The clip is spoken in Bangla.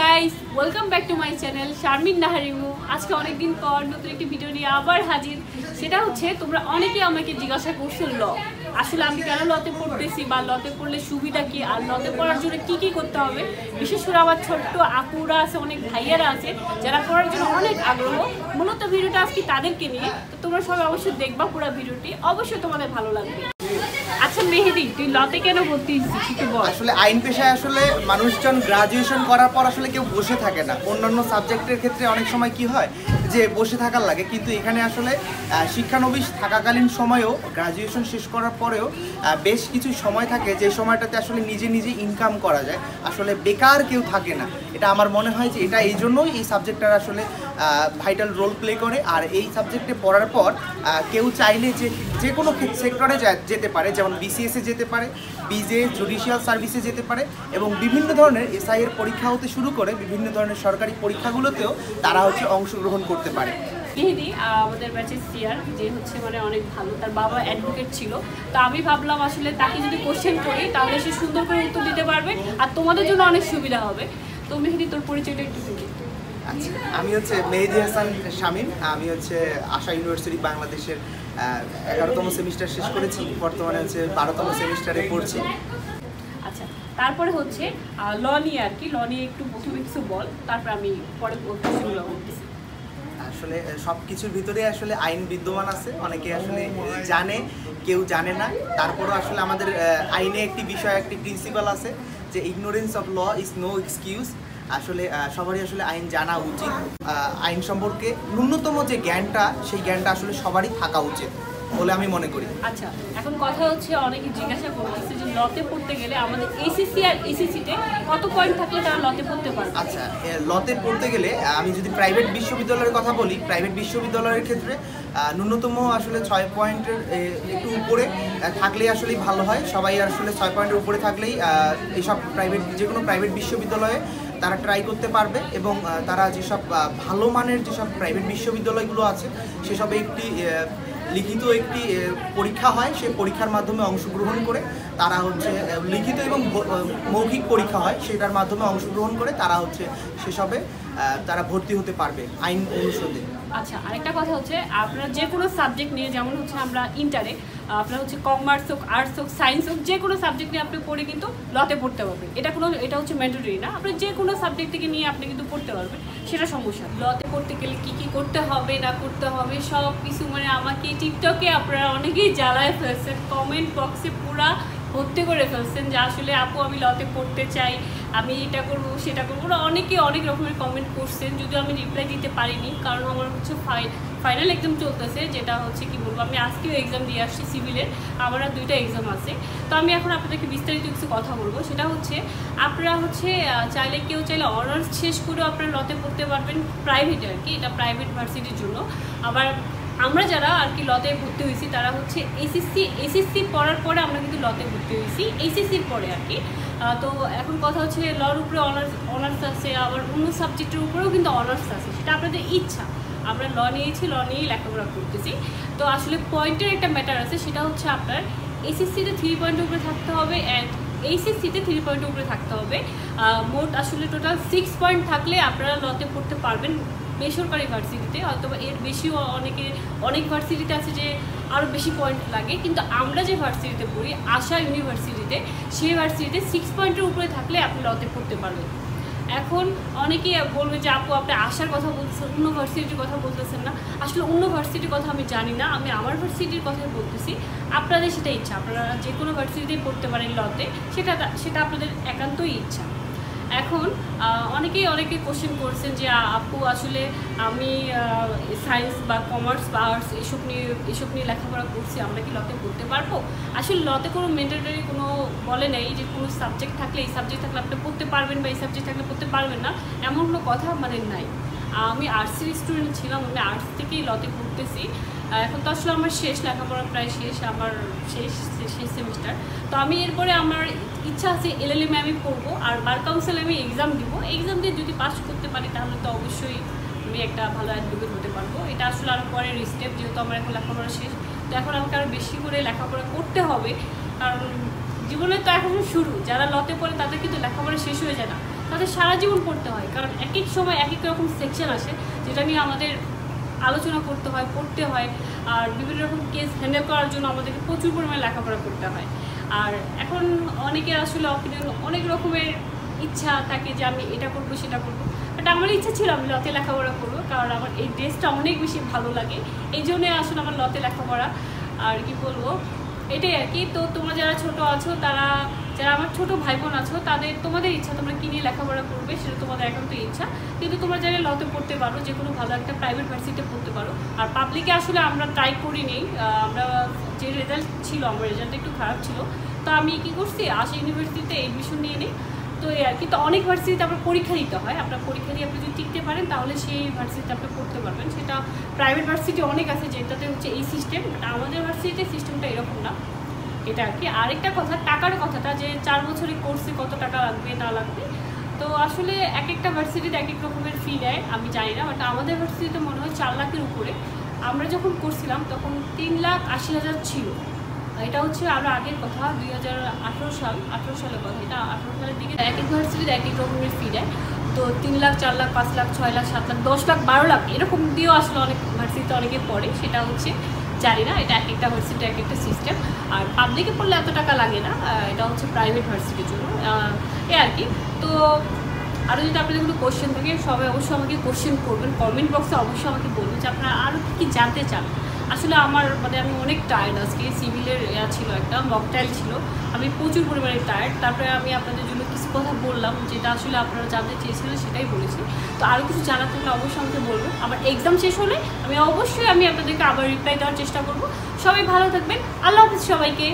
Guys welcome back to my channel Sharmin নাহারিমু আজকে অনেকদিন পর নতুন একটি ভিডিও নিয়ে আবার হাজির। সেটা হচ্ছে, তোমরা অনেকেই আমাকে জিজ্ঞাসা করছ, ল, আসলে আমি কেন লতে পড়তেছি বা লতে পড়লে সুবিধা কি? আর লতে পড়ার জন্য কি কি করতে হবে? বিশেষ করে আমার ছোট্ট আপুরা আছে, অনেক ভাইয়ারা আছে, যারা পড়ার জন্য অনেক আগ্রহ। মূলত ভিডিওটা আজকে তাদেরকে নিয়ে, তো তোমরা সবাই অবশ্যই দেখবা পুরো ভিডিওটি অবশ্যই তোমাদের ভালো লাগবে। আচ্ছা মেহেদি, তুই লতে কেন ভর্তি হয়েছিস? বল। আসলে আইন পেশায় আসলে মানুষজন গ্রাজুয়েশন করার পর আসলে কেউ বসে থাকে না। অন্যান্য সাবজেক্টের ক্ষেত্রে অনেক সময় কি হয় যে বসে থাকার লাগে, কিন্তু এখানে আসলে শিক্ষানবিশ থাকাকালীন সময়েও গ্রাজুয়েশন শেষ করার পরেও বেশ কিছু সময় থাকে যে সময়টাতে আসলে নিজে নিজে ইনকাম করা যায়। আসলে বেকার কেউ থাকে না। এটা আমার মনে হয় যে এটা এই জন্যই এই সাবজেক্টটার আসলে ভাইটাল রোল প্লে করে। আর এই সাবজেক্টে পড়ার পর কেউ চাইলে যে যে কোনো সেক্টরে যেতে পারে, যেমন বিসিএসে যেতে পারে বিজে জুডিশিয়াল সার্ভিসে যেতে পারে এবং বিভিন্ন ধরনের এসআই এর পরীক্ষা হতে শুরু করে বিভিন্ন ধরনের সরকারি পরীক্ষাগুলোতেও তারা হচ্ছে অংশগ্রহণ করতে পারে। মেহেদি আমাদের ব্যাচের সিয়ার যে হচ্ছে মানে অনেক ভালো তার বাবা অ্যাডভোকেট ছিল। তো আমি ভাবলাম আসলে তাকে যদি কোশ্চেন করি তাহলে সে সুন্দর করে উত্তর দিতে পারবে আর তোমাদের জন্য অনেক সুবিধা হবে। তো মেহেদি তোর পরিচয়টা একটু আচ্ছা আমি হচ্ছে মেহেদি হাসান শামীম। আমি হচ্ছে আশা ইউনিভার্সিটি বাংলাদেশের এগারোতম সেমিস্টার শেষ করেছি বর্তমানে হচ্ছে বারোতম সেমিস্টারে পড়ছি। আচ্ছা তারপরে হচ্ছে ল নিয়ে আর কি ল নিয়ে একটু প্রথমে কিছু বল তারপর আমি পরে কোশ্চেনগুলো করতেছি। আসলে সব কিছুর ভিতরে আসলে আইন বিদ্যমান আছে। অনেকে আসলে জানে, কেউ জানে না। তারপরও আসলে আমাদের আইনে একটি বিষয়, একটি প্রিন্সিপাল আছে যে ignorance of law is no excuse আসলে সবারই আসলে আইন জানা উচিত। আইন সম্পর্কে ন্যূনতম যে জ্ঞানটা, সেই জ্ঞানটা আসলে সবারই থাকা উচিত। বলে আমি মনে করি। আচ্ছা এখন কথা হচ্ছে অনেকে জিজ্ঞাসা করতেছে যে লতে পড়তে গেলে আমাদের এসিসি আর এসিসিতে কত পয়েন্ট থাকলে তারা লতে পড়তে পারবে? আচ্ছা লতে পড়তে গেলে আমি যদি প্রাইভেট বিশ্ববিদ্যালয়ের কথা বলি প্রাইভেট বিশ্ববিদ্যালয়ের ক্ষেত্রে ন্যূনতম আসলে ছয় পয়েন্টের একটু উপরে থাকলেই আসলেই ভালো হয়। সবাই আসলে ছয় পয়েন্টের উপরে থাকলেই এইসব প্রাইভেট যে কোনো প্রাইভেট বিশ্ববিদ্যালয়ে তারা ট্রাই করতে পারবে এবং তারা যেসব ভালো মানের যেসব প্রাইভেট বিশ্ববিদ্যালয়গুলো আছে সেসবে একটি লিখিত একটি পরীক্ষা হয়। সেই পরীক্ষার মাধ্যমে অংশগ্রহণ করে তারা হচ্ছে লিখিত এবং মৌখিক পরীক্ষা হয়। সেটার মাধ্যমে অংশগ্রহণ করে তারা হচ্ছে সেসবে তারা ভর্তি হতে পারবে আইন অনুষদে। আচ্ছা আরেকটা কথা হচ্ছে, আপনারা যে কোনো সাবজেক্ট নিয়ে, যেমন হচ্ছে আমরা ইন্টারে আপনার হচ্ছে কমার্স হোক আর্টস হোক সায়েন্স হোক যে কোনো সাবজেক্ট নিয়ে আপনি পড়ে কিন্তু লতে পড়তে পারবেন। এটা কোনো, এটা হচ্ছে ম্যান্ডেটরি না। আপনি যে কোনো সাবজেক্ট থেকে নিয়ে আপনি কিন্তু পড়তে পারবেন, সেটা সমস্যা লতে পড়তে গেলে কি কি করতে হবে, না করতে হবে, সব কিছু মানে আমাকে টিকটকে আপনারা অনেকেই জ্বালায় ফেলছেন কমেন্ট বক্সে পুরা ভর্তি করে ফেলছেন যে আসলে আপু আমি লতে পড়তে চাই আমি এটা করব, সেটা করব ওরা অনেকে অনেক রকমের কমেন্ট করছেন, যদিও আমি রিপ্লাই দিতে পারিনি, কারণ আমার হচ্ছে ফাইল ফাইনাল এক্সাম চলতেছে, যেটা হচ্ছে কি বলব, আমি আজকেও এক্সাম দিয়ে আসছি সিভিলের আমার আর দুইটা এক্সাম আছে। তো আমি এখন আপনাদেরকে বিস্তারিত কিছু কথা বলব, সেটা হচ্ছে আপনারা হচ্ছে চাইলে কেউ চাইলে অনার্স শেষ করেও আপনারা লতে পড়তে পারবেন প্রাইভেটে আর কি, এটা প্রাইভেট ভার্সিটির জন্য। আবার আমরা যারা আর কি লতে ভর্তি হয়েছি, তারা হচ্ছে এসএসসি এসএসসি পড়ার পরে আমরা কিন্তু লতে ভর্তি হয়েছি এইচএসসির পরে আর কি। তো এখন কথা হচ্ছে লর উপরে অনার্স অনার্স আছে, আবার অন্য সাবজেক্টের উপরেও কিন্তু অনার্স আছে, সেটা আপনাদের ইচ্ছা। আমরা ল নিয়েছি, ল নিয়েই লেখাপড়া করতেছি। তো আসলে পয়েন্টের একটা ম্যাটার আছে, সেটা হচ্ছে আপনার এসএসসিতে থ্রি পয়েন্টের উপরে থাকতে হবে অ্যান্ড এইচএসসিতে থ্রি পয়েন্টের উপরে থাকতে হবে। মোট আসলে টোটাল সিক্স পয়েন্ট থাকলে আপনারা লতে পড়তে পারবেন বেসরকারি ভার্সিটিতে হয়তো বা এর বেশিও অনেকে, অনেক ভার্সিটিতে আছে যে আরও বেশি পয়েন্ট লাগে। কিন্তু আমরা যে ভার্সিটিতে পড়ি, আশা ইউনিভার্সিটিতে সেই ভার্সিটিতে সিক্স পয়েন্টের উপরে থাকলে আপনি লতে পড়তে পারবেন। এখন অনেকে বলবে যে, আপু, আপনি আশার কথা বলতেছেন, অন্য ভার্সিটির কথা বলতেছেন না। আসলে অন্য ভার্সিটির কথা আমি জানি না, আমি আমার ভার্সিটির কথাই বলতেছি। আপনাদের সেটা ইচ্ছা, আপনারা যে কোনো ভার্সিটিতেই পড়তে পারেন লতে সেটা সেটা আপনাদের একান্তই ইচ্ছা। এখন অনেকেই অনেকে কোশ্চেন করছেন যে আপু আসলে আমি সায়েন্স বা কমার্স বা আর্টস এসব নিয়ে এসব নিয়ে লেখাপড়া করছি, আমরা কি লতে পড়তে পারব? আসলে লতে কোনো মেন্ডেটরি কোনো বলে নেই যে, কোনো সাবজেক্ট থাকলে এই সাবজেক্ট থাকলে আপনি পড়তে পারবেন বা এই সাবজেক্ট থাকলে পড়তে পারবেন না, এমন কোনো কথা মানে নাই। আমি আর্টসের স্টুডেন্ট ছিলাম, আমি আর্টস থেকেই লতে পড়তেছি। এখন তো আসলে আমার শেষ, লেখাপড়া প্রায় শেষ, আমার শেষ শেষ সেমিস্টার তো আমি এরপরে আমার ইচ্ছা আছে এলএলএমে আমি পড়ব, আর বার কাউন্সিলে আমি এক্সাম দিব। এক্সাম দিয়ে যদি পাস করতে পারি, তাহলে তো অবশ্যই আমি একটা ভালো অ্যাডভোকেট হতে পারব। এটা আসলে আরও পরের স্টেপ যেহেতু আমার এখন লেখাপড়া শেষ। তো এখন আমাকে আরও বেশি করে লেখাপড়া করতে হবে, কারণ জীবনে তো এখন শুরু। যারা লতে পড়ে, তাদের কিন্তু লেখাপড়া শেষ হয়ে যায় না। তাদের সারা জীবন পড়তে হয়, কারণ এক এক সময় এক এক রকম সেকশন আসে, যেটা নিয়ে আমাদের আলোচনা করতে হয়, পড়তে হয় আর বিভিন্ন রকম কেস হ্যান্ডেল করার জন্য আমাদেরকে প্রচুর পরিমাণে লেখাপড়া করতে হয়। আর এখন অনেকে আসলে অপিনিয়ন অনেক রকমের ইচ্ছা থাকে যে আমি এটা করব, সেটা করব। বাট আমার ইচ্ছা ছিল আমি লতে লেখাপড়া করব কারণ আমার এই ড্রেসটা অনেক বেশি ভালো লাগে। এই জন্যে আসলে আমার লতে লেখাপড়া আর কি বলব, এটাই আর কি। তো তোমরা যারা ছোট আছো তারা যারা আমার ছোট ভাই বোন আছো তাদের তোমাদের ইচ্ছা তোমরা কি নিয়ে লেখাপড়া করবে সেটা তোমাদের একান্ত ইচ্ছা। কিন্তু তোমরা যারা লতে পড়তে পারো যে কোনো ভালো একটা প্রাইভেট ভার্সিটিতে পড়তে পারো। আর পাবলিকে আসলে আমরা ট্রাই করিনি আহ, আমরা যে রেজাল্ট ছিল আমার রেজাল্ট একটু খারাপ ছিল। তো আমি কি করছি আশা ইউনিভার্সিটিতে এডমিশন নিয়ে নিই। তো আর কি তো অনেক ভার্সিটিতে আপনার পরীক্ষা দিতে হয়। আপনার পরীক্ষা দিয়ে আপনি যদি টিকতে পারেন তাহলে সেই ভার্সিটিতে আপনি পড়তে পারবেন। সেটা প্রাইভেট ভার্সিটি অনেক আছে যেটাতে হচ্ছে এই সিস্টেম বাট আমাদের ভার্সিটিতে সিস্টেমটা এরকম না। এটা আর কি। আরেকটা কথা, টাকার কথাটা, যে চার বছরের কোর্সে কত টাকা লাগবে, না লাগবে। তো আসলে এক একটা ভার্সিটিতে এক এক রকমের ফি দেয়, আমি জানি না বাট আমাদের ভার্সিটিতে মনে হয় চার লাখের উপরে। আমরা যখন করছিলাম তখন তিন লাখ আশি হাজার ছিল। এটা হচ্ছে আরও আগের কথা, দুই হাজার আঠেরো সাল, আঠেরো সালের কথা। এটা আঠেরো সালের দিকে এক এক ভার্সিটিতে এক এক রকমের ফি দেয়। তো তিন লাখ, চার লাখ, পাঁচ লাখ, ছয় লাখ, সাত লাখ, দশ লাখ, বারো লাখ, এরকম দিয়েও আসলে অনেক ভার্সিটিতে অনেকে পড়ে। সেটা হচ্ছে জানি না, এটা এক একটা ভার্সিটি এক একটা সিস্টেম আর পাবলিকে পড়লে এত টাকা লাগে না এটা হচ্ছে প্রাইভেট ভার্সিটির জন্য। এ আর কি। তো আরও যদি আপনাদের কোনো কোশ্চেন থাকে, সবাই অবশ্যই আমাকে কোশ্চেন করবেন। কমেন্ট বক্সে অবশ্যই আমাকে বলবেন যে আপনারা আরও কী কী জানতে চান। আসলে আমার মানে আমি অনেক টায়ার্ড আজকে। সিভিলের ইয়া ছিল একটা মকটাইল ছিল। আমি প্রচুর পরিমাণে টায়ার্ড তারপরে আমি আপনাদের জন্য কিছু কথা বললাম, যেটা আসলে আপনারা জানতে চেয়েছিলেন, সেটাই বলেছি। তো আরও কিছু জানার থাকলে অবশ্যই আমাকে বলবেন। আমার এক্সাম শেষ হলে আমি অবশ্যই আমি আপনাদেরকে আবার রিপ্লাই দেওয়ার চেষ্টা করব। সবাই ভালো থাকবেন। আল্লাহ হাফিজ সবাইকে।